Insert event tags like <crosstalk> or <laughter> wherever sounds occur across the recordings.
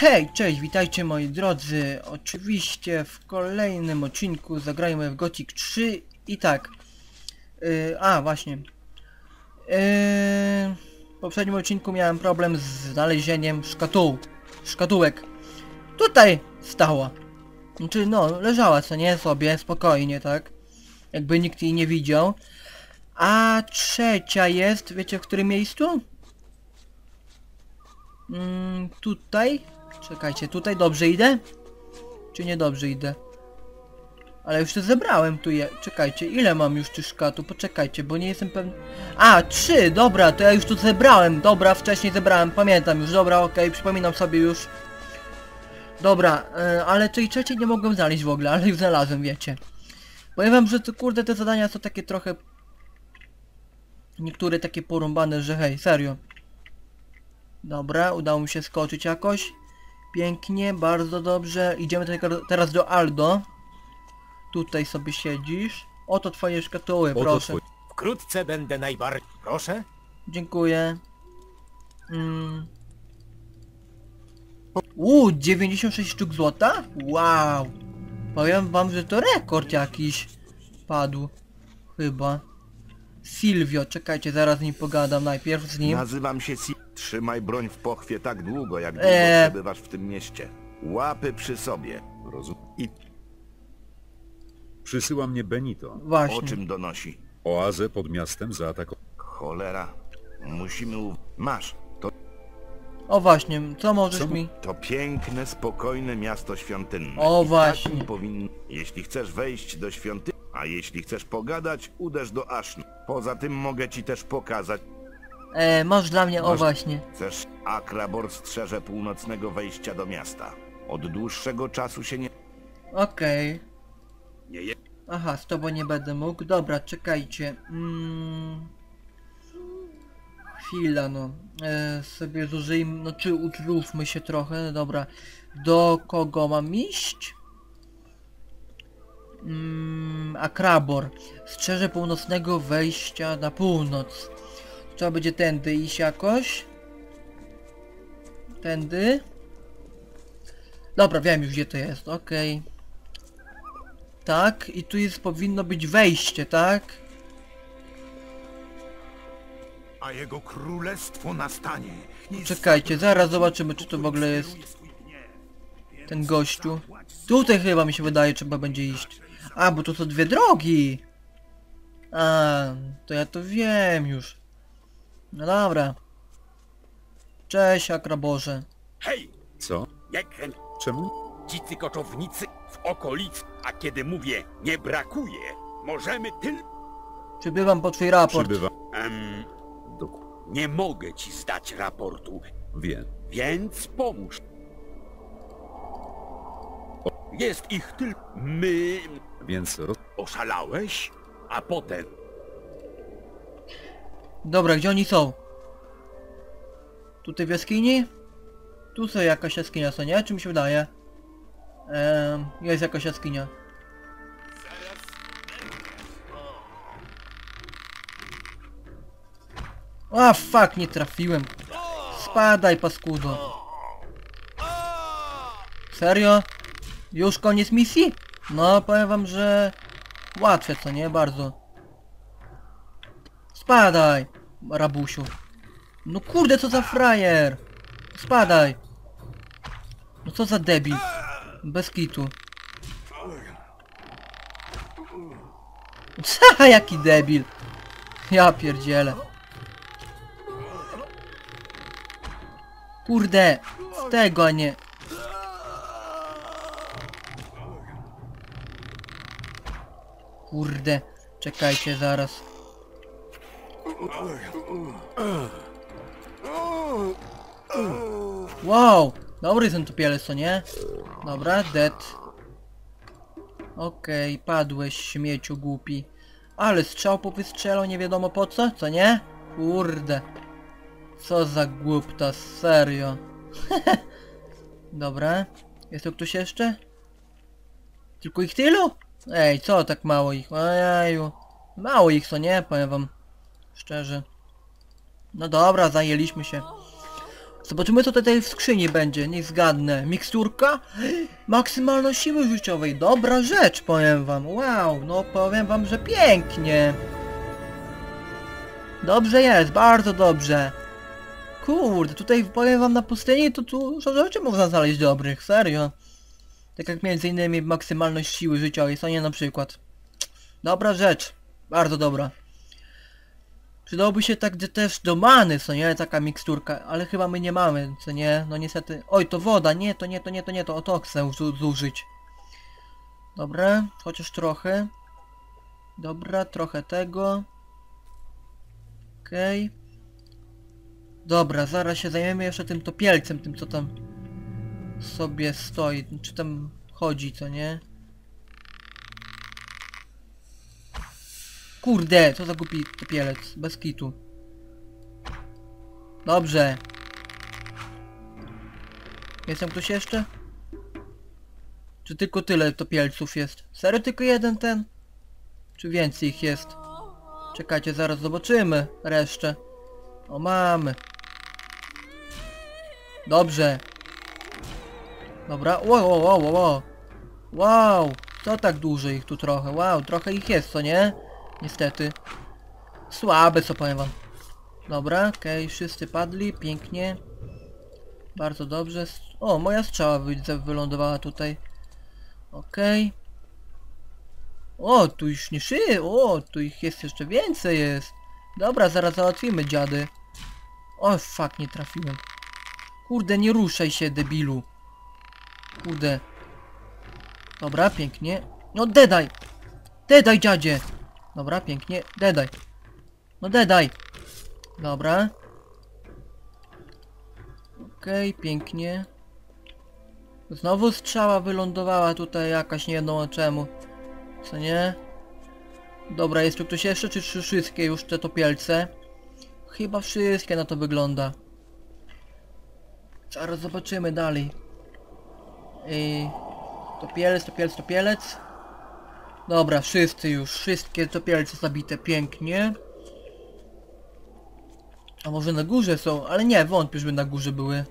Hej, cześć, witajcie moi drodzy. Oczywiście w kolejnym odcinku zagrajmy w Gothic 3 i tak. Yy, a, właśnie. Yy, w poprzednim odcinku miałem problem z znalezieniem szkatuł. Szkatułek. Tutaj stała. Znaczy, no, leżała, co nie, sobie, spokojnie, tak? Jakby nikt jej nie widział. A trzecia jest, wiecie w którym miejscu? Mm, tutaj? Czekajcie, tutaj dobrze idę? Czy nie dobrze idę? Ale już to zebrałem tu je. Czekajcie, ile mam już tych szkatu? Poczekajcie, bo nie jestem pewny. A, trzy, dobra, to ja już tu zebrałem. Dobra, wcześniej zebrałem, pamiętam już. Dobra, okej, przypominam sobie już. Dobra, e, ale tej trzeciej nie mogłem znaleźć w ogóle, ale już znalazłem, wiecie. Powiem wam, że to kurde te zadania są takie trochę... Niektóre takie porąbane, że hej, serio. Dobra, udało mi się skoczyć jakoś. Pięknie, bardzo dobrze. Idziemy te- teraz do Aldo. Tutaj sobie siedzisz. Oto twoje szkatuły, Oto proszę. twój- Wkrótce będę najbardziej... Proszę? Dziękuję. Mm. Uuu, 96 sztuk złota? Wow. Powiem wam, że to rekord jakiś padł. Chyba. Silvio, czekajcie, zaraz z nim pogadam najpierw z nim. Nazywam się Si. Trzymaj broń w pochwie tak długo, jak długo Eee. przebywasz w tym mieście. Łapy przy sobie. Rozum. I Przysyła mnie Benito. o Właśnie. czym donosi? Oazę pod miastem zaatakował. Cholera. Musimy u... Masz. To, O właśnie, co możesz Co? mi? to piękne, spokojne miasto świątynne. O, I właśnie. takim Powinno... Jeśli chcesz wejść do świątyni, a jeśli chcesz pogadać, uderz do Aszn. Poza tym mogę ci też pokazać. E, masz dla mnie, o Masz- właśnie. Chcesz... Akrabor strzeże północnego wejścia do miasta. Od dłuższego czasu się nie... Okej. Nie je... Aha, z tobą nie będę mógł. Dobra, czekajcie. Mm. Chwila no. E, sobie zużyjmy, no czy utrufmy się trochę, dobra. Do kogo mam iść? Mm, Akrabor. Strzeże północnego wejścia na północ. Trzeba będzie tędy iść jakoś. Tędy. Dobra, wiem już gdzie to jest, okej. Tak, i tu jest powinno być wejście, tak? a jego królestwo nastanie. Czekajcie, zaraz zobaczymy czy to w ogóle jest ten gościu. Tutaj chyba mi się wydaje trzeba będzie iść. A, bo to są dwie drogi! A, to ja to wiem już. No dobra. Cześć, Akraborze. Hej, Co? jak chęt Czemu? dzicy koczownicy w okolicy, a kiedy mówię nie brakuje, możemy tylko... Przybywam po twój raport. Przybywa. Em, nie mogę ci zdać raportu, Wie. więc pomóż. Jest ich tylko... My... Więc roz... Oszalałeś? A potem... Dobra, gdzie oni są? Tutaj w jaskini? Tu są jakaś jaskinia, co nie? Czy mi się wydaje? Ehm, jest jakaś jaskinia. A fuck, nie trafiłem. Spadaj, paskudo. Serio? Już koniec misji? No, powiem wam, że... Łatwe, co nie? Bardzo. Spadaj, rabusiu. No kurde, co za frajer. Spadaj. No co za debil. Bez kitu. <laughs> Co, jaki debil. Ja pierdzielę. Kurde, z tego, a nie... Kurde, czekajcie zaraz. Wow, dobry ten topielec, co nie? Dobra, dead. Okej, padłeś, śmieciu głupi. Ale strzał po wystrzelał, nie wiadomo po co, co nie? Kurde. Co za głupta, serio. <laughs> Dobra. Jest tu ktoś jeszcze? Tylko ich tylu? Ej, co tak mało ich? Ojeju. Mało ich, co nie? Powiem wam. Szczerze. No dobra, zajęliśmy się. Zobaczymy co tutaj w skrzyni będzie, niech zgadnę. Miksturka? Maksymalno siły życiowej, dobra rzecz, powiem wam. Wow, no powiem wam, że pięknie. Dobrze jest, bardzo dobrze. Kurde, tutaj powiem wam na pustyni, to tu dużo rzeczy można znaleźć dobrych, serio. Tak jak między innymi maksymalność siły życiowej, co nie na przykład. Dobra rzecz, bardzo dobra. Przydałoby się tak gdzie też do many, co nie? Taka miksturka, ale chyba my nie mamy, co nie? No niestety... Oj, to woda, nie, to nie, to nie, to nie, to o chcę zu- zużyć. Dobra, chociaż trochę. Dobra, trochę tego. Okej. Dobra, zaraz się zajmiemy jeszcze tym topielcem, tym co tam sobie stoi, czy tam chodzi, co nie? Kurde, co za głupi topielec, bez kitu. Dobrze. Jest tam ktoś jeszcze? Czy tylko tyle topielców jest? Serio tylko jeden ten? Czy więcej ich jest? Czekajcie, zaraz zobaczymy resztę. O, mamy. Dobrze. Dobra, wow, wow, wow, wow. Wow, co tak dużo ich tu trochę? Wow, trochę ich jest, co nie? Niestety. Słabe, co powiem wam. Dobra, okej, wszyscy padli, pięknie. Bardzo dobrze. O, moja strzała widzę, wylądowała tutaj. Okej. O, tu już nie szy... O, tu ich jest jeszcze więcej jest. Dobra, zaraz załatwimy dziady. O, fuck, nie trafiłem. Kurde, nie ruszaj się, debilu. Kurde. Dobra, pięknie. No, dedaj! Dedaj, dziadzie! Dobra, pięknie. Dedaj. No, dedaj! Dobra. Okej, pięknie. Znowu strzała wylądowała tutaj jakaś, nie wiadomo czemu. Co nie? Dobra, jest tu ktoś jeszcze, czy czy wszystkie już te topielce? Chyba wszystkie na to wygląda. Zaraz zobaczymy dalej. Yy, topielec, topielec, topielec. Dobra, wszyscy już, wszystkie topielce zabite pięknie. A może na górze są? Ale nie, wątpię, żeby na górze były.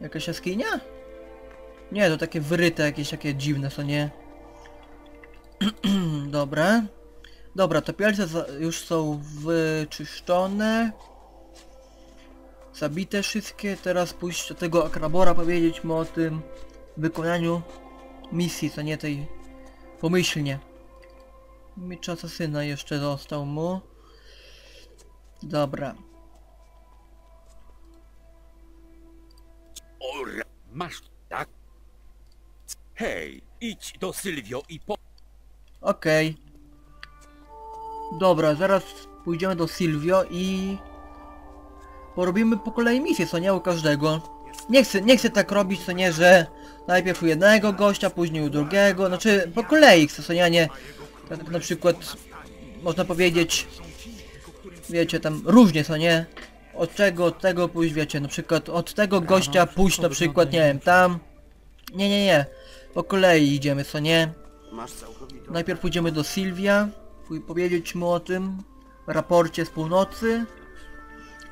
Jakaś jaskinia? Nie, to takie wyryte, jakieś takie dziwne, co nie? <clears throat> Dobra. Dobra, topielce już są wyczyszczone. Zabite wszystkie. Teraz pójść do tego akrabora, powiedzieć mu o tym wykonaniu misji, co nie tej pomyślnie. Miecz asasyna jeszcze został mu. Dobra. Ora, masz tak? Hej, idź do Sylwio i po... Okej. Dobra, zaraz pójdziemy do Silvio i... Porobimy po kolei misję, co nie? U każdego. Nie chcę, nie chcę tak robić, co nie, że najpierw u jednego gościa, później u drugiego, znaczy po kolei chcę, co nie, nie tak na przykład, można powiedzieć, wiecie, tam różnie, co nie? Od czego, od tego pójść, wiecie, na przykład od tego gościa pójść na przykład, nie wiem, tam. Nie, nie, nie. Po kolei idziemy, co nie? Najpierw pójdziemy do Sylwia, pój- powiedzieć mu o tym raporcie z północy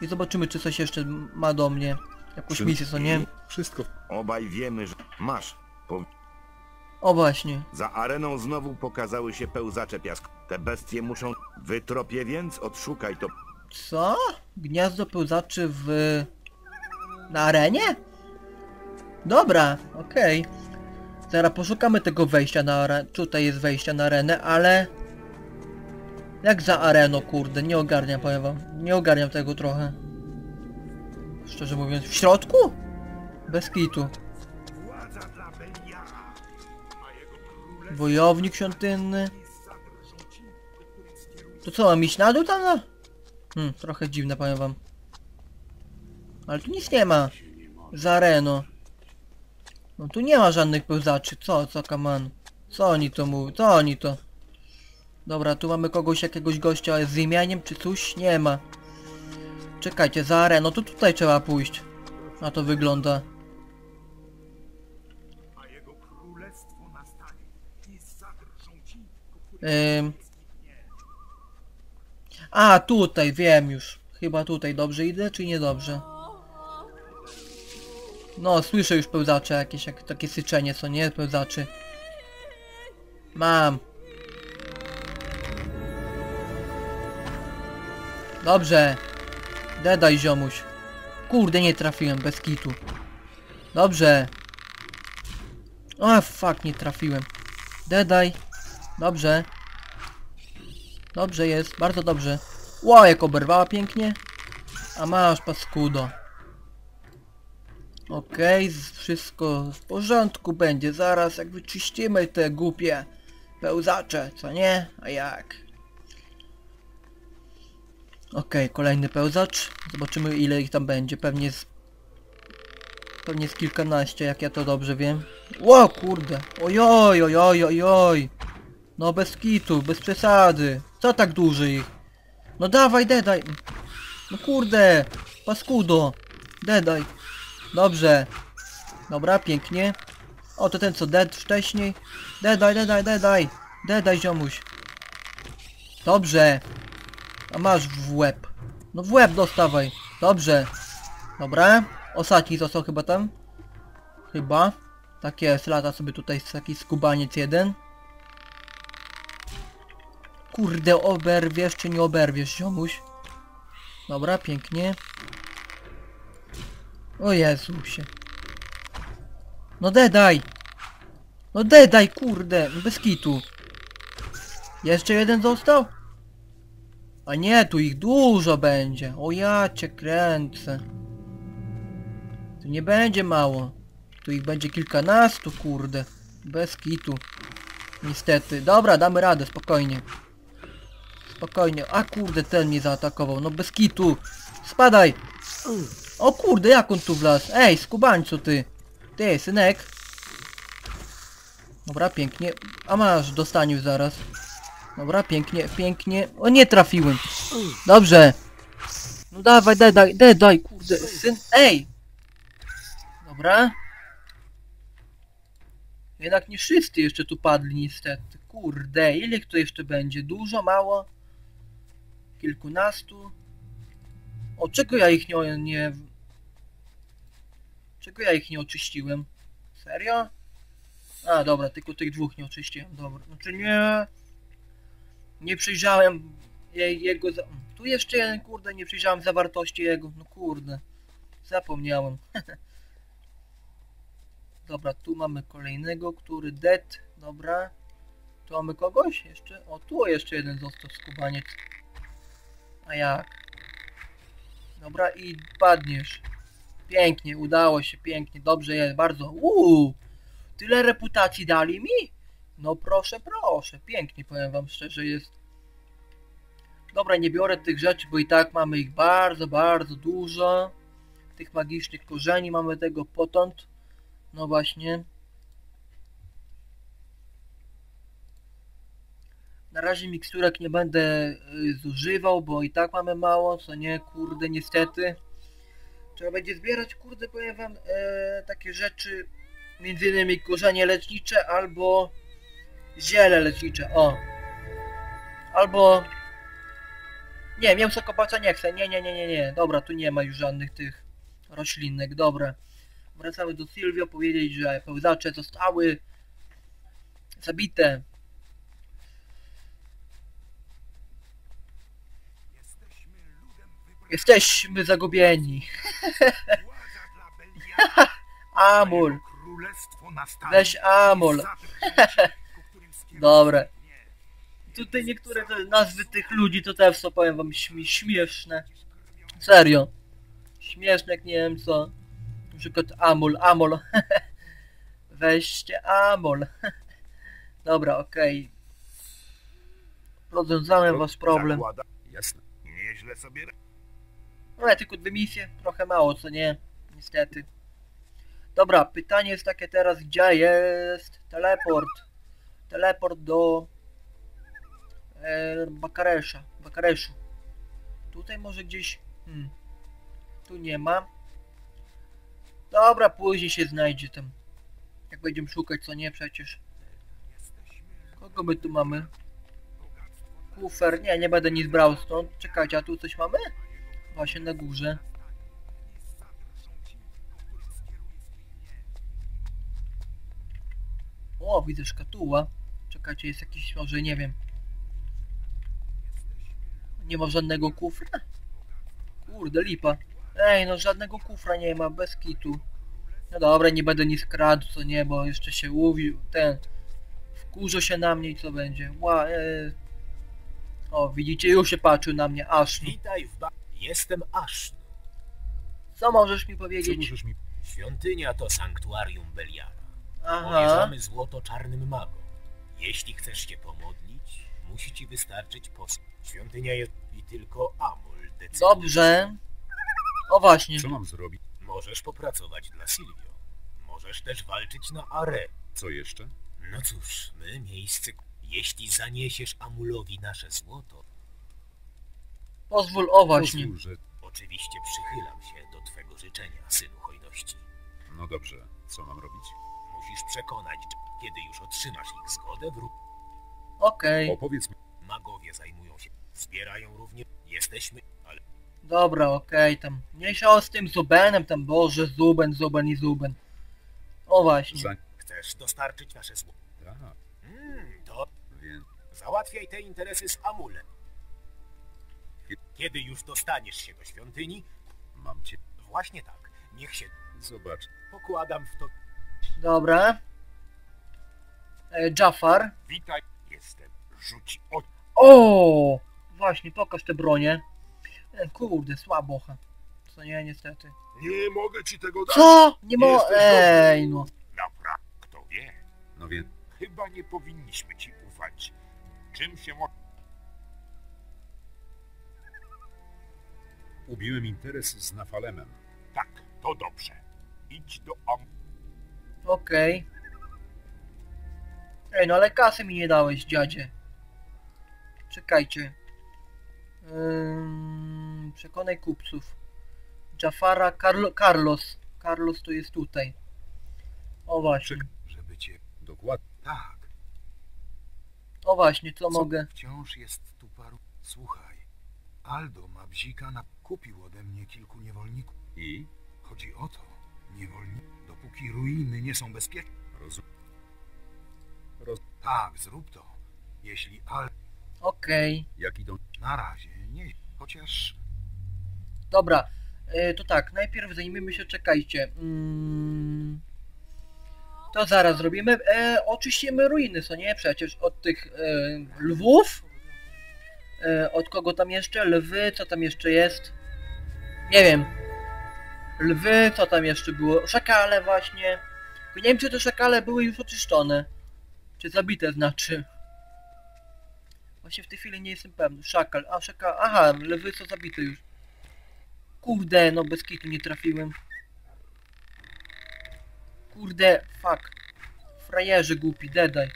i zobaczymy czy coś jeszcze ma do mnie. Jakąś misję, co nie? Wszystko Obaj wiemy, że... Masz. Po... O właśnie. Za areną znowu pokazały się pełzacze piasku. Te bestie muszą... Wytropię więc, odszukaj to. Co? Gniazdo pełzaczy w... Na arenie? Dobra, okej. Zaraz poszukamy tego wejścia na arenę. Tutaj jest wejście na arenę, ale... Jak za areną, kurde, nie ogarniam, powiem wam. Nie ogarniam tego trochę. Szczerze mówiąc, w środku? Bez kitu. Wojownik świątynny. To co, mam iść na dół tam? No? Hmm, trochę dziwne, powiem wam. Ale tu nic nie ma. Za areno. No tu nie ma żadnych pełzaczy. Co, co kaman? Co oni to mówią? Co oni to? Dobra, tu mamy kogoś, jakiegoś gościa z imieniem czy coś? Nie ma. Czekajcie, za areną, to tutaj trzeba pójść. A to wygląda. Ym... A, tutaj, wiem już. Chyba tutaj dobrze idę, czy niedobrze? No, słyszę już pełzacze jakieś, jak, takie syczenie, co nie? Pełzaczy. Mam. Dobrze. Dedaj, ziomuś. Kurde, nie trafiłem, bez kitu. Dobrze. O, fuck, nie trafiłem. Dedaj. Dobrze. Dobrze jest, bardzo dobrze. Ło, jak oberwała pięknie. A masz, paskudo. Okej, z- wszystko w porządku będzie zaraz, jak wyczyścimy te głupie pełzacze, co nie? A jak? Okej, kolejny pełzacz. Zobaczymy ile ich tam będzie. Pewnie z... Pewnie z kilkanaście, jak ja to dobrze wiem. Ło, kurde. Ojoj, ojoj, ojoj. No bez kitu, bez przesady. Co tak dużo ich? No dawaj, dedaj. No kurde. Paskudo. Dedaj. Dobrze. Dobra, pięknie. O, to ten co dead wcześniej. Dedaj, dedaj, dedaj. Dedaj, ziomuś. Dobrze. A masz w łeb. No w łeb dostawaj. Dobrze. Dobra. Ostatni został chyba tam. Chyba. Tak jest, lata sobie tutaj taki skubaniec jeden. Kurde, oberwiesz czy nie oberwiesz, ziomuś? Dobra, pięknie. O Jezusie. No dedaj! No dedaj, kurde, bez kitu. Jeszcze jeden został? A nie, tu ich dużo będzie. O ja cię kręcę. Tu nie będzie mało. Tu ich będzie kilkanastu, kurde. Bez kitu. Niestety. Dobra, damy radę, spokojnie. Spokojnie. A kurde, ten mnie zaatakował. No bez kitu. Spadaj. O kurde, jak on tu wlazł? Ej, skubańcu ty. Ty, synek. Dobra, pięknie. A masz, dostaniu zaraz. Dobra, pięknie, pięknie. O, nie trafiłem. Dobrze. No dawaj, daj, daj, daj, daj, kurde, syn. Ej! Dobra. Jednak nie wszyscy jeszcze tu padli niestety. Kurde, ile tu jeszcze będzie? Dużo, mało? Kilkunastu? O, czego ja ich nie... nie... Czego ja ich nie oczyściłem? Serio? A, dobra, tylko tych dwóch nie oczyściłem, dobra. Znaczy nie... Nie przyjrzałem je, jego... Tu jeszcze jeden, kurde, nie przyjrzałem zawartości jego. No kurde. Zapomniałem. <laughs> dobra, tu mamy kolejnego, który dead. Dobra. Tu mamy kogoś jeszcze? O, tu jeszcze jeden został skubaniec. A jak? Dobra, i padniesz. Pięknie, udało się, pięknie, dobrze jest, bardzo. Uuu, tyle reputacji dali mi? No proszę, proszę, pięknie powiem wam szczerze jest. Dobra, nie biorę tych rzeczy, bo i tak mamy ich bardzo, bardzo dużo. Tych magicznych korzeni mamy tego potąd. No właśnie. Na razie miksturek nie będę y, zużywał, bo i tak mamy mało, co nie, kurde, niestety. Trzeba będzie zbierać, kurde, powiem wam, e, takie rzeczy, między innymi korzenie lecznicze albo ziele lecznicze, o. Albo... Nie, mięso kopacza nie chcę, nie, nie, nie, nie, nie, dobra, tu nie ma już żadnych tych roślinnych, dobra. Wracamy do Silvio, powiedzieć, że pełzacze zostały zabite. Jesteśmy zagubieni. <laughs> Amul, weź Amul. Zabrać rzeczy, ku którym skieruje Dobre. Tutaj niektóre te nazwy tych ludzi to też są, powiem wam, śmi śmieszne. Serio. Śmieszne jak nie wiem co. Na przykład Amul, Amol. <laughs> Weźcie Amol. <laughs> Dobra, okej. Rozwiązałem wasz problem. Jasne. Nieźle sobie... No ja tylko dwie misje, trochę mało, co nie? Niestety. Dobra, pytanie jest takie teraz, gdzie jest teleport? teleport do e, Bakaresza, Bakareszu. Tutaj może gdzieś... Hmm, tu nie ma. Dobra, później się znajdzie tam. Jak będziemy szukać, co nie przecież. Kogo my tu mamy? Kufer, nie, nie będę nic brał stąd. Czekajcie, a tu coś mamy? Właśnie na górze. O, widzę szkatuła. Czekajcie, jest jakiś, może nie wiem. Nie ma żadnego kufra? Kurde, lipa. Ej, no żadnego kufra nie ma, bez kitu. No dobra, nie będę nic kradł, co nie, bo jeszcze się łowił, ten... Wkurzo się na mnie i co będzie? Ła, e... O, widzicie, już się patrzył na mnie, aż. Witaj w ba... Jestem Ashnu. Co możesz mi powiedzieć? możesz mi... Świątynia to sanktuarium Beliara. Aha, Powierzamy złoto czarnym magom. Jeśli chcesz się pomodlić, musi ci wystarczyć posąg. Świątynia jest i tylko Amul decyduje. dobrze. O właśnie, Co mam zrobić? Możesz popracować dla Silvio. Możesz też walczyć na are. Co jeszcze? No cóż, my miejsce... Jeśli zaniesiesz Amulowi nasze złoto, pozwól, o właśnie. Pozwól, że... oczywiście przychylam się do twego życzenia, synu hojności. No dobrze, co mam robić? Musisz przekonać, kiedy już otrzymasz ich zgodę, wróć. Okej, Opowiedz mi... Magowie zajmują się, zbierają również. Jesteśmy, ale dobra, okej, tam. Mniejsza z tym Zubenem, tam Boże, Zuben, Zuben i Zuben. O właśnie. Za... chcesz dostarczyć nasze złoto. Tak, Hmm, to więc... załatwiaj te interesy z Amulem. Kiedy już dostaniesz się do świątyni, Mam cię... właśnie tak, niech się Zobacz. pokładam w to. Dobra. E, Jafar. Witaj, jestem. Rzuć oczy. O! Właśnie, pokaż te bronie. E, kurde, słabocha. Co nie, niestety. Nie mogę ci tego dać. Co? Nie mo... Jesteś Ej, no. Naprawdę, kto wie? No więc... Chyba nie powinniśmy ci ufać. Czym się mo... Ubiłem interes z Nafalemem. Tak, to dobrze. Idź do Am... Okej. Ej, no ale kasy mi nie dałeś, dziadzie. Czekajcie. Ym, przekonaj kupców. Jafara Carlo, Carlos. Carlos to jest tutaj. O właśnie. Czek- Żeby cię... Dokładnie. Tak, O właśnie, co mogę? wciąż jest tu paru... Słuchaj, Aldo ma bzika na... Kupił ode mnie kilku niewolników. I? Chodzi o to, niewolnicy, dopóki ruiny nie są bezpieczne. Rozum... Tak, zrób to. Jeśli Al... Okej. Jak idą... Na razie nie... Chociaż... Dobra. E, to tak, najpierw zajmijmy się, czekajcie. Mm, to zaraz zrobimy. E, oczyścimy ruiny, co nie? Przecież od tych e, lwów. E, od kogo tam jeszcze? Lwy, co tam jeszcze jest? Nie wiem. Lwy, co tam jeszcze było? Szakale właśnie. Nie wiem, czy te szakale były już oczyszczone. Czy zabite znaczy. Właśnie w tej chwili nie jestem pewny. Szakal, a szakal, aha, lwy są zabite już. Kurde, no bez kitu nie trafiłem. Kurde, fuck. Frajerzy głupi, dedaj.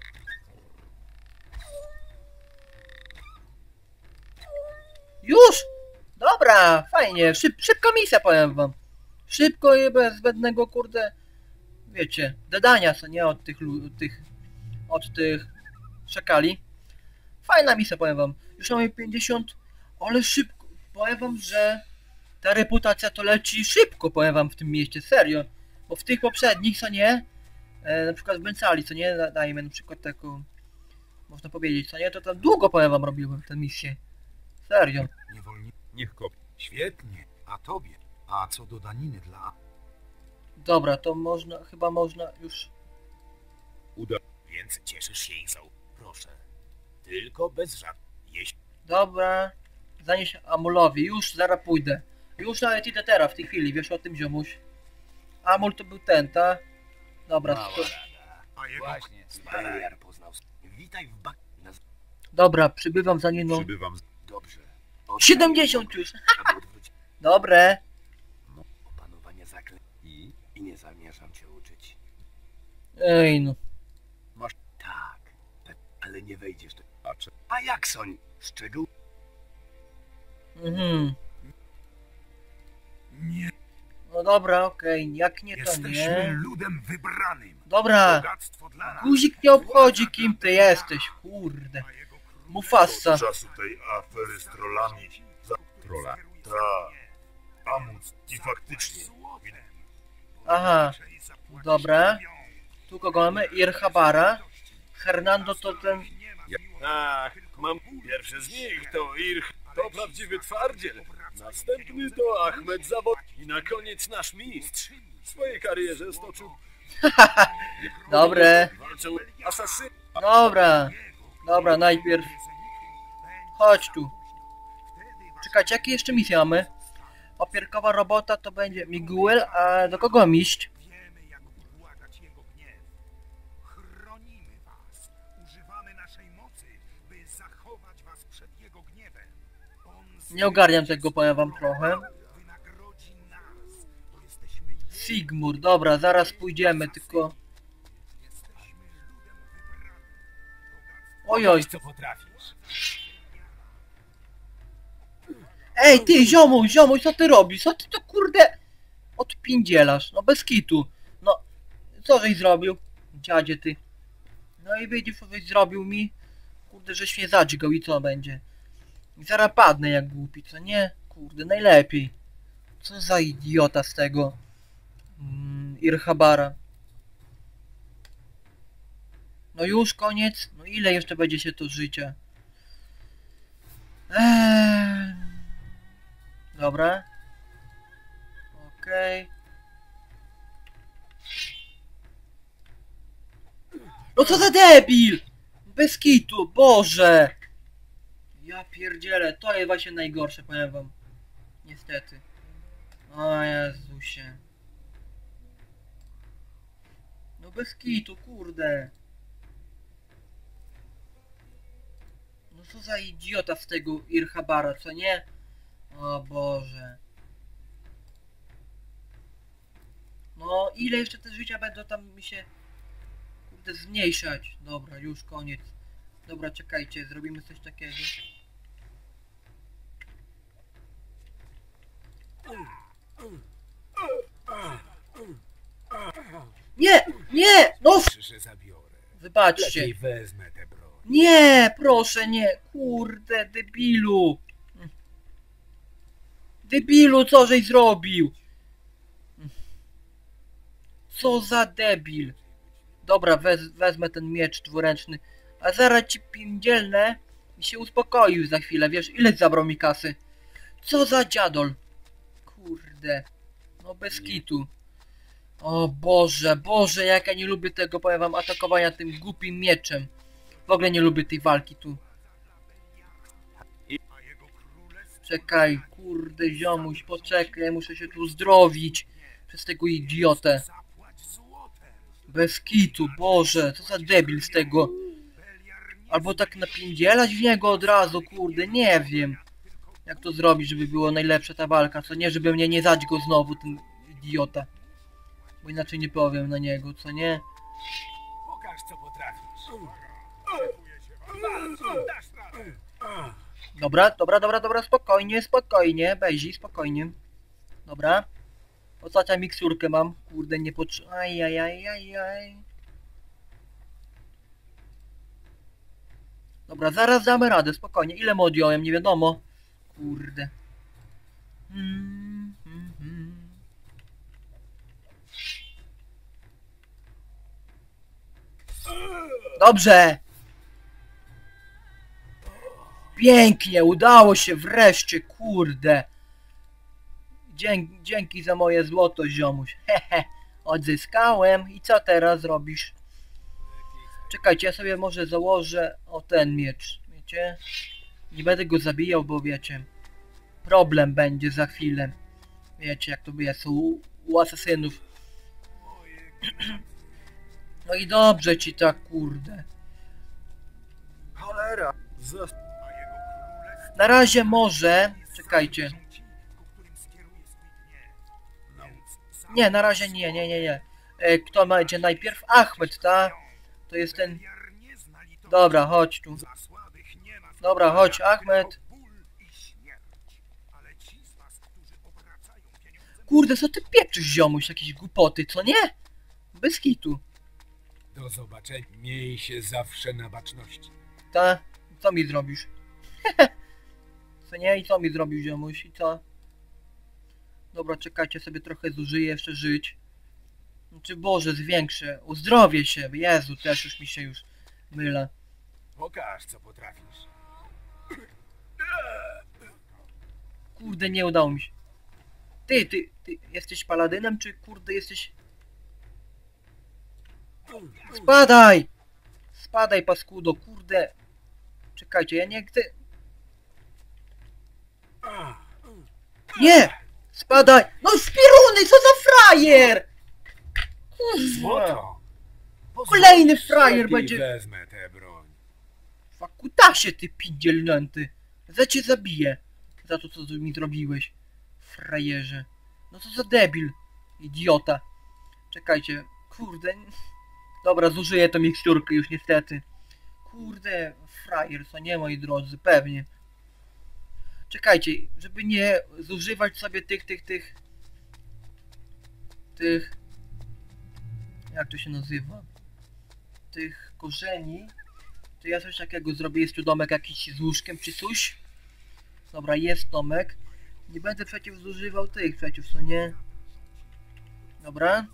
Już! Dobra, fajnie, Szyb, szybka misja powiem wam. Szybko i bez zbędnego kurde, wiecie, dedania co nie od tych, od tych, od tych szakali. Fajna misja powiem wam. Już mamy 50, ale szybko. Powiem wam, że ta reputacja to leci szybko, powiem wam w tym mieście, serio. Bo w tych poprzednich, co nie, e, na przykład w Bensali, co nie, da- dajmy na przykład taką, można powiedzieć, co nie, to tam długo, powiem wam, robiłem tę misję. Serio. Niech kopi. Świetnie. A tobie? A co do daniny dla... Dobra, to można, chyba można już... Uda... Więc cieszysz się ich zał. Proszę. Tylko bez żart. Jeśli Dobra, zanieś Amulowi, już zaraz pójdę. Już nawet idę teraz, w tej chwili, wiesz o tym, ziomuś. Amul to był ten, ta? Dobra, to, A jego... Właśnie, poznał. Witaj w bak... Dobra, przybywam za niego. Przybywam z... Dobrze. 70 już! <laughs> Dobre. opanowanie zaklęć I? i nie zamierzam cię uczyć. Ej no. Tak, pe- ale nie wejdziesz do... A cze... A jak soń? Szczegół? Mhm. Nie, No dobra, okej, jak nie to jesteśmy nie. ludem wybranym. Dobra, guzik nie obchodzi kim ty jesteś, kurde. Mufasa. czasu tej afery z trollami. Trola. Tak. Amuc i faktycznie. Aha, dobra. Tu kogo mamy? Irhabara. Hernando to ten... Ach, mam pierwszy z nich, to Irch, to prawdziwy twardziel. Następny to Ahmed Zawod i na koniec nasz mistrz. W swojej karierze stoczył <laughs> Dobre. Dobra. Dobra, najpierw... Chodź tu. Czekajcie, jakie jeszcze misje mamy? Opierkowa robota to będzie Miguel, a do kogo miść? Nie ogarniam tego, powiem wam trochę. Sigmur, dobra, zaraz pójdziemy, tylko... Ojoj. co potrafisz. Ej, ty, ziomuś, ziomuś, co ty robisz? Co ty to kurde odpindzielasz? No bez kitu. No, co żeś zrobił? Dziadzie ty. No i widzisz, co żeś zrobił mi? Kurde, żeś mnie zadźgał i co będzie? I zaraz padnę jak głupi, co nie? Kurde, najlepiej. Co za idiota z tego? Mm, Irhabara. No już koniec? No ile jeszcze będzie się to życie? Eee... Dobra. Okej. No co za debil! Bez kitu, Boże! Ja pierdzielę, to jest właśnie najgorsze, powiem wam. Niestety. O Jezusie. No bez kitu, kurde. No co za idiota z tego Irhabara, co nie? O Boże. No ile jeszcze te życia będą tam mi się kurde zmniejszać? Dobra, już koniec. Dobra, czekajcie, zrobimy coś takiego. Nie! Nie! No! Zabiorę. Wybaczcie. Lepiej wezmę tę broń. Nie, proszę nie. Kurde, debilu. Debilu, co żeś zrobił? Co za debil. Dobra, wez, wezmę ten miecz dwuręczny. A zaraz ci pindzielnę i się uspokoił za chwilę. Wiesz, ile zabrał mi kasy? Co za dziadol. No bez kitu. O Boże, Boże, jak ja nie lubię tego, powiem wam, atakowania tym głupim mieczem. W ogóle nie lubię tej walki tu. Czekaj, kurde ziomuś, poczekaj, muszę się tu zdrowić. Przez tego idiotę. Bez kitu, Boże, co za debil z tego. Albo tak napindzielać w niego od razu, kurde, nie wiem. Jak to zrobić, żeby było najlepsza ta walka, co nie, żeby mnie nie zadź go znowu, ten idiota. Bo inaczej nie powiem na niego, co nie? Pokaż, co potrafisz. Dobra, dobra, dobra, dobra, spokojnie, spokojnie, Bezi, spokojnie. Dobra. Ostatnia miksurkę mam, kurde, nie potrzebuję. Ajajajajaj. Dobra, zaraz damy radę, spokojnie. Ile mu odjąłem, nie wiadomo. Kurde. Dobrze! Pięknie, udało się wreszcie, kurde. Dzięki, dzięki za moje złoto, ziomuś. <laughs> Hehe, odzyskałem. I co teraz robisz? Czekajcie, ja sobie może założę o ten miecz, wiecie? Nie będę go zabijał, bo wiecie, problem będzie za chwilę. Wiecie, jak to jest u, u asasynów. <clears throat> No i dobrze ci tak, kurde. Cholera. Na razie może, czekajcie. Nie, na razie nie, nie, nie, nie. E, Kto będzie najpierw? Ahmed, ta? To jest ten... Dobra, chodź tu. Za słabych nie ma w Dobra, chodź, Ahmed. Kurde, co ty pieprzysz, ziomuś? Jakieś głupoty, co nie? Bez kitu. Do zobaczenia. Miej się zawsze na baczności. Ta? Co mi zrobisz? <laughs> co nie? I co mi zrobił, ziomuś? I co? Dobra, czekajcie, sobie trochę zużyję jeszcze żyć. Czy Boże, zwiększę. Uzdrowię się. Jezu, też już mi się już mylę. Pokaż, co potrafisz. Kurde, nie udało mi się. Ty, ty, ty jesteś paladynem, czy kurde jesteś... Spadaj! Spadaj, paskudo, kurde. Czekajcie, ja nie chcę... Nie! Spadaj! No spiruny, co za frajer! Kurwa! Kolejny frajer będzie... wezmę tę broń. Fakutasie, ty pindzielnęty. Za cię zabiję. Za to, co mi zrobiłeś. Frajerze. No co za debil. Idiota. Czekajcie. Kurde. Dobra, zużyję tą miksturkę już niestety. Kurde, frajer, co nie moi drodzy, pewnie. Czekajcie, żeby nie zużywać sobie tych, tych, tych... Tych... Jak to się nazywa? Tych korzeni. To ja coś takiego zrobię, jest tu domek jakiś z łóżkiem czy coś? Dobra, jest domek. Nie będę przecież zużywał tych przecież, co nie? Dobra.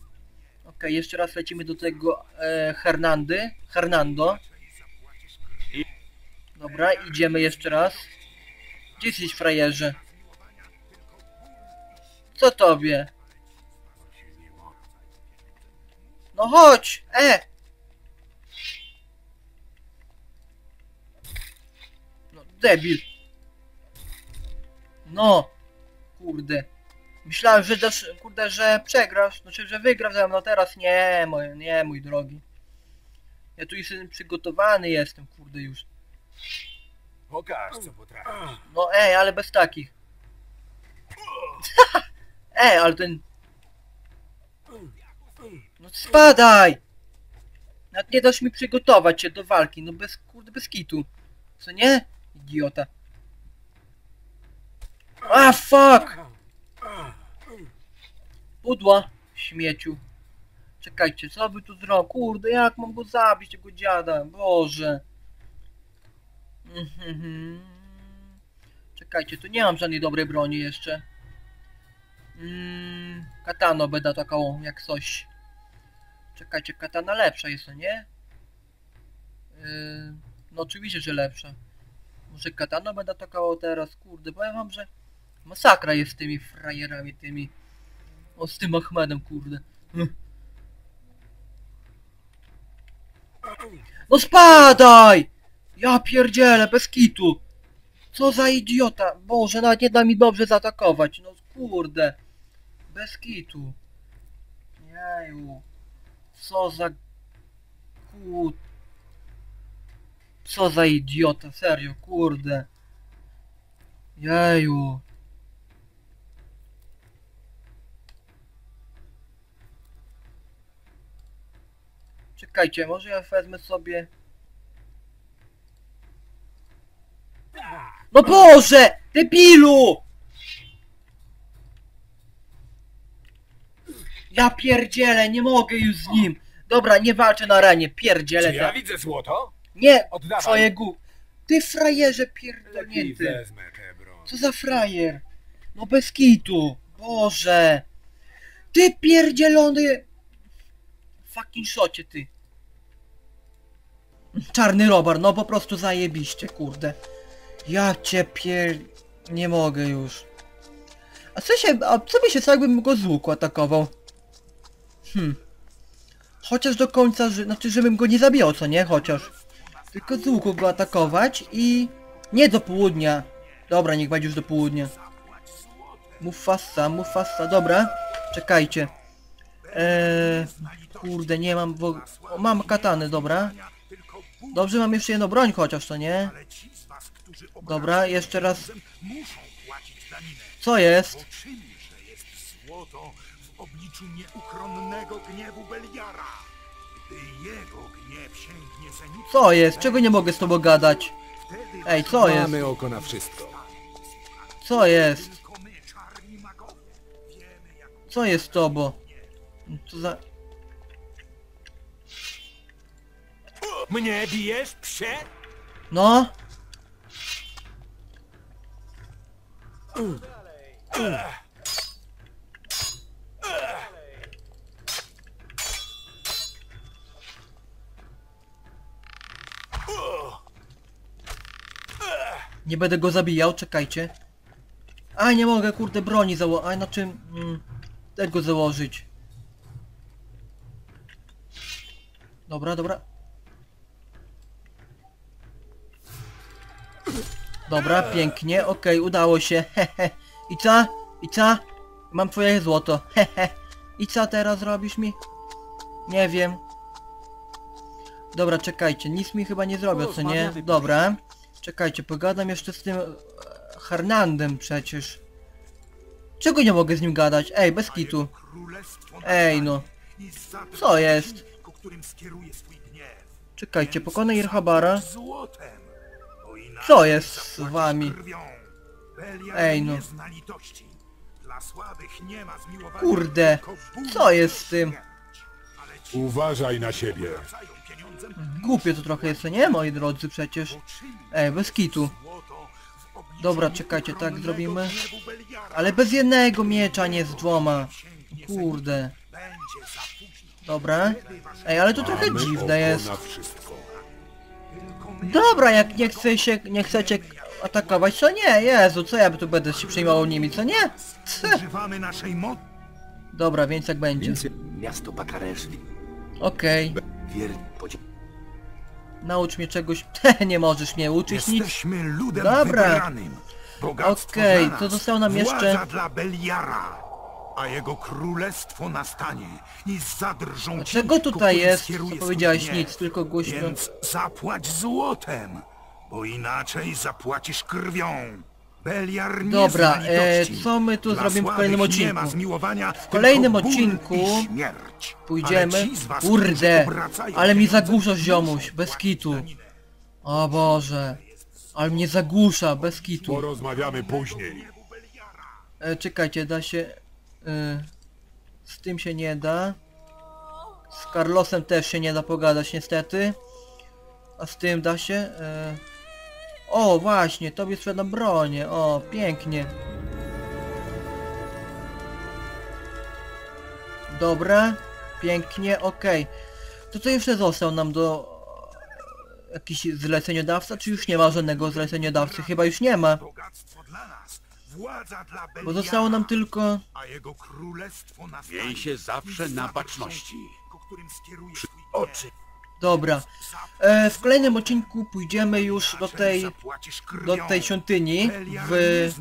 Okej, jeszcze raz lecimy do tego e, Hernandy. Hernando. Dobra, idziemy jeszcze raz. Gdzie jesteś frajerze? Co tobie? No chodź! E! No, debil. No. Kurde. Myślałem, że dasz, kurde, że przegrasz, znaczy, że wygrasz, ze mną teraz nie, mój, nie, mój drogi. Ja tu jestem przygotowany jestem, kurde, już. Pokaż, co potrafisz. No ej, ale bez takich. <laughs> ej, ale ten... No spadaj! Nawet nie dasz mi przygotować się do walki, no bez, kurde, bez kitu. Co nie? Idiota. A fuck! Pudła, śmieciu. Czekajcie, co by tu zrobił? Kurde, jak mam go zabić, tego dziada? Boże. Mhm. Czekajcie, tu nie mam żadnej dobrej broni jeszcze. Mm, katano będę taką, jak coś. Czekajcie, katana lepsza jest, no nie? Yy, no oczywiście, że lepsza. Może katano będę takało teraz, kurde, powiem wam, że masakra jest z tymi frajerami, tymi. O, z tym Ahmedem, kurde. Hm. No spadaj! Ja pierdzielę, bez kitu. Co za idiota. Boże, nawet nie da mi dobrze zaatakować. No kurde. Bez kitu. Jeju. Co za... Kur... Co za idiota, serio, kurde. Jeju. Czekajcie, może ja wezmę sobie... No Boże! Debilu! Ja pierdzielę, nie mogę już z nim. Dobra, nie walczę na ranie, pierdzielę. Czy ja widzę złoto? Nie, Oddawaj. twoje gu... Ty frajerze pierdolnięty. Co za frajer? No bez kitu. Boże. Ty pierdzielony... Fucking szocie, ty. Czarny robar, no po prostu zajebiście, kurde. Ja cię pier... Nie mogę już. A co się... A co by się stało, jakbym go z łuku atakował? Hmm. Chociaż do końca, ży... znaczy żebym go nie zabijał, co nie? Chociaż. Tylko z łuku go atakować i... Nie do południa. Dobra, niech będzie już do południa. Mufasa, Mufasa, dobra. Czekajcie. Eee, kurde, nie mam, bo... O, mam katany, dobra. Dobrze, mam jeszcze jedną broń chociaż, to nie? Dobra, jeszcze raz. Co jest? Obliczu nieuchronnego gniewu Beliara. Gdy jego gniew sięgnie zenitu, Co jest? Czego nie mogę z tobą gadać? wtedy Ej, co jest? Mamy oko na wszystko. Co jest? Co jest z tobą? Co za... Mnie bijesz, psie? No. Nie będę go zabijał, czekajcie. A nie mogę, kurde, broni założyć. A na czym... Mm, tego założyć. Dobra, dobra. Dobra, pięknie, okej, udało się, <laughs> hehe. I co? I co? Mam twoje złoto, <laughs> hehe. I co teraz robisz mi? Nie wiem. Dobra, czekajcie, nic mi chyba nie zrobią, co nie? Dobra. Czekajcie, pogadam jeszcze z tym e, Hernandem przecież. Czego nie mogę z nim gadać? Ej, bez kitu. Ej, no. Co jest? Czekajcie, pokonaj Irhabara. Złotem, Co jest z wami? Ej, no. Kurde, co jest z tym? Uważaj na siebie. Głupie to trochę jest, nie, moi drodzy, przecież. Ej, bez kitu. Dobra, czekajcie, tak zrobimy. Ale bez jednego miecza, nie z dwoma. Kurde. Dobra. Ej, ale to trochę dziwne jest. Dobra, jak nie chce się, nie chcecie atakować, to nie, Jezu, co ja tu będę się przejmował nimi, co nie? Używamy naszej mocy. Dobra, więc jak będzie. Miasto Bakareszli. Okej, naucz mnie czegoś. <laughs> nie możesz mnie uczyć nic. Jesteśmy ludem Dobra. Okej, dla to zostało nam jeszcze- Władza dla Beliara. A jego królestwo nastanie i zadrżą A ci, czego tutaj jest? Co powiedziałeś? Nic, tylko głośno. Więc zapłać złotem, bo inaczej zapłacisz krwią. Beliar nie Dobra, zna e, litości. co my tu Dla zrobimy w kolejnym słabych Nie odcinku? zmiłowania, W kolejnym tylko ból odcinku i śmierć. Pójdziemy. Ci z was, Kurde, którzy obracają ale mi pieniądze, muszą ziomuś, bez kitu. O Boże. Ale mnie zagłusza, bez kitu. Porozmawiamy później. E, czekajcie, da się... E, z tym się nie da. Z Carlosem też się nie da pogadać niestety. A z tym da się. E, o właśnie, tobie sprzedam bronię. O, pięknie. Dobra, pięknie, okej. To co jeszcze został nam do... Jakiś zleceniodawca, czy już nie ma żadnego zleceniodawcy? Chyba już nie ma. Bogactwo dla nas, władza dla Beliara. Bo zostało nam tylko... A jego królestwo. Miej się zawsze na baczności. Oczy. Dobra. E, w kolejnym odcinku pójdziemy już do tej do tej świątyni w,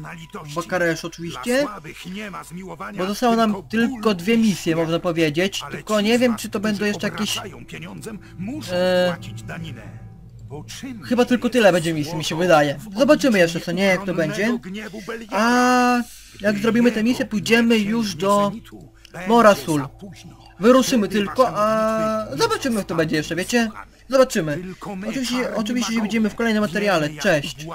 Bakaresz oczywiście. Bo zostało nam tylko dwie misje, można powiedzieć. Tylko nie wiem czy to będą jeszcze jakieś... E, Chyba tylko tyle będzie misji, mi się wydaje. Zobaczymy jeszcze co nie, jak to będzie. A jak zrobimy tę misję, pójdziemy już do Morasul. Wyruszymy tylko, a zobaczymy jak to będzie jeszcze, wiecie? Zobaczymy. Oczywiście, oczywiście się widzimy w kolejnym materiale. Cześć.